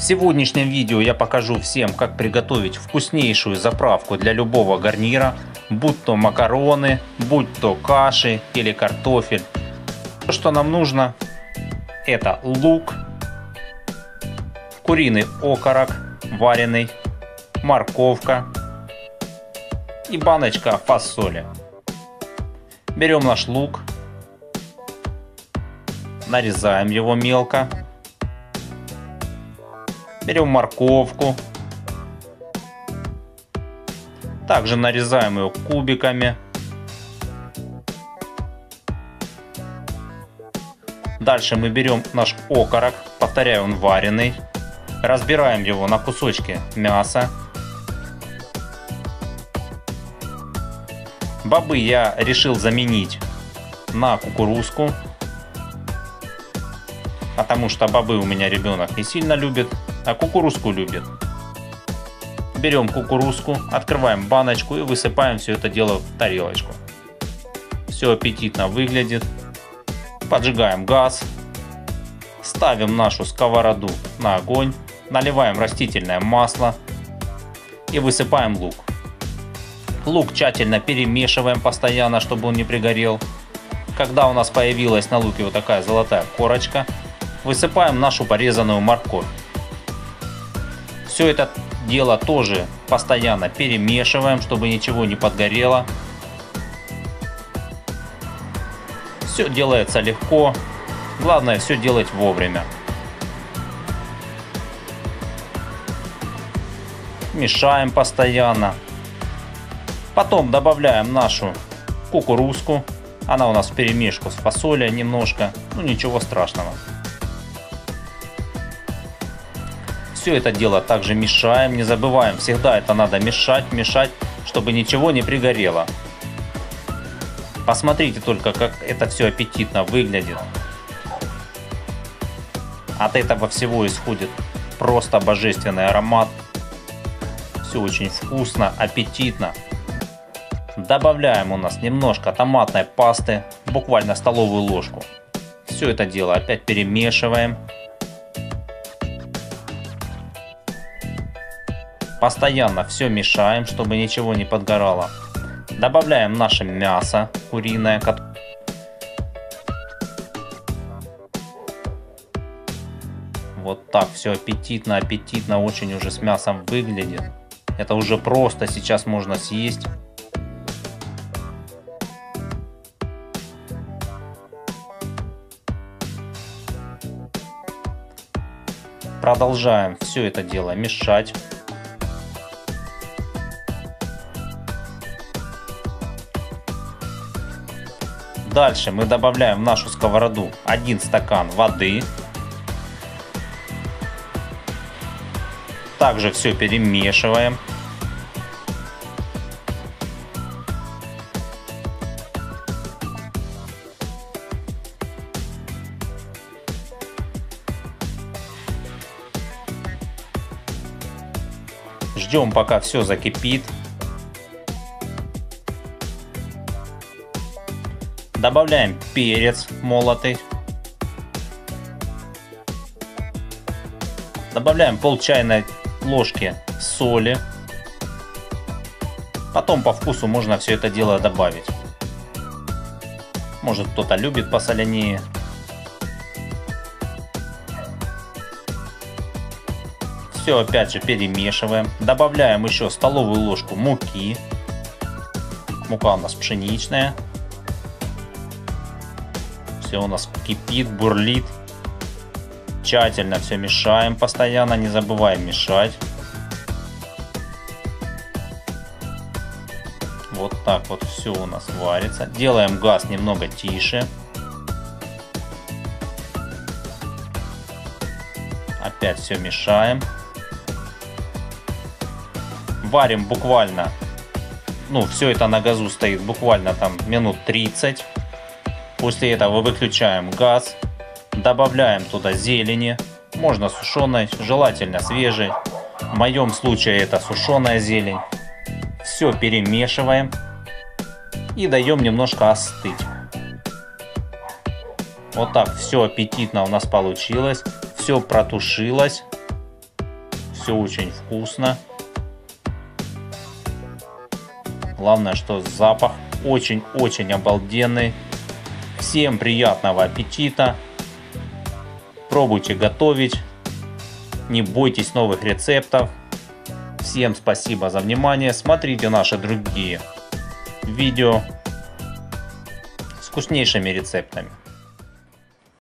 В сегодняшнем видео я покажу всем, как приготовить вкуснейшую заправку для любого гарнира, будь то макароны, будь то каши или картофель. То, что нам нужно, это лук, куриный окорок вареный, морковка и баночка фасоли. Берем наш лук, нарезаем его мелко. Берем морковку. Также нарезаем ее кубиками. Дальше мы берем наш окорок, повторяю, он вареный. Разбираем его на кусочки мяса. Бобы я решил заменить на кукурузку. Потому что бобы у меня ребенок не сильно любит, а кукурузку любит. Берем кукурузку, открываем баночку и высыпаем все это дело в тарелочку. Все аппетитно выглядит. Поджигаем газ. Ставим нашу сковороду на огонь наливаем растительное масло и высыпаем лук. Лук тщательно перемешиваем постоянно, чтобы он не пригорел. Когда у нас появилась на луке вот такая золотая корочка, высыпаем нашу порезанную морковь. Все это дело тоже постоянно перемешиваем, чтобы ничего не подгорело. Все делается легко, главное все делать вовремя. мешаем постоянно. Потом добавляем нашу кукурузку. Она у нас в перемешку с фасолью немножко, ну ничего страшного. Все это дело также мешаем, не забываем, всегда это надо мешать, мешать, чтобы ничего не пригорело. Посмотрите только, как это все аппетитно выглядит. От этого всего исходит просто божественный аромат все очень вкусно, аппетитно. Добавляем у нас немножко томатной пасты, буквально столовую ложку. Все это дело опять перемешиваем. Постоянно все мешаем, чтобы ничего не подгорало. Добавляем наше мясо куриное. Вот так все аппетитно, аппетитно очень уже с мясом выглядит. Это уже просто сейчас можно съесть. Продолжаем все это дело мешать. Дальше мы добавляем в нашу сковороду один стакан воды. Также все перемешиваем. Ждем пока все закипит. Добавляем перец молотый. Добавляем пол чайной ложки соли. Потом по вкусу можно все это дело добавить. Может кто-то любит посоленее. Все опять же перемешиваем. Добавляем еще столовую ложку муки. Мука у нас пшеничная. Все у нас кипит, бурлит. Тщательно все мешаем постоянно, не забываем мешать. Вот так вот все у нас варится. Делаем газ немного тише. Опять все мешаем. Варим буквально, ну все это на газу стоит буквально там минут 30. После этого выключаем газ. Добавляем туда зелени, можно сушеной, желательно свежей. В моем случае это сушеная зелень. Все перемешиваем и даем немножко остыть. Вот так все аппетитно у нас получилось. Все протушилось. Все очень вкусно. Главное, что запах очень-очень обалденный. Всем приятного аппетита. Пробуйте готовить. Не бойтесь новых рецептов. Всем спасибо за внимание. Смотрите наши другие видео с вкуснейшими рецептами.